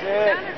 Sit.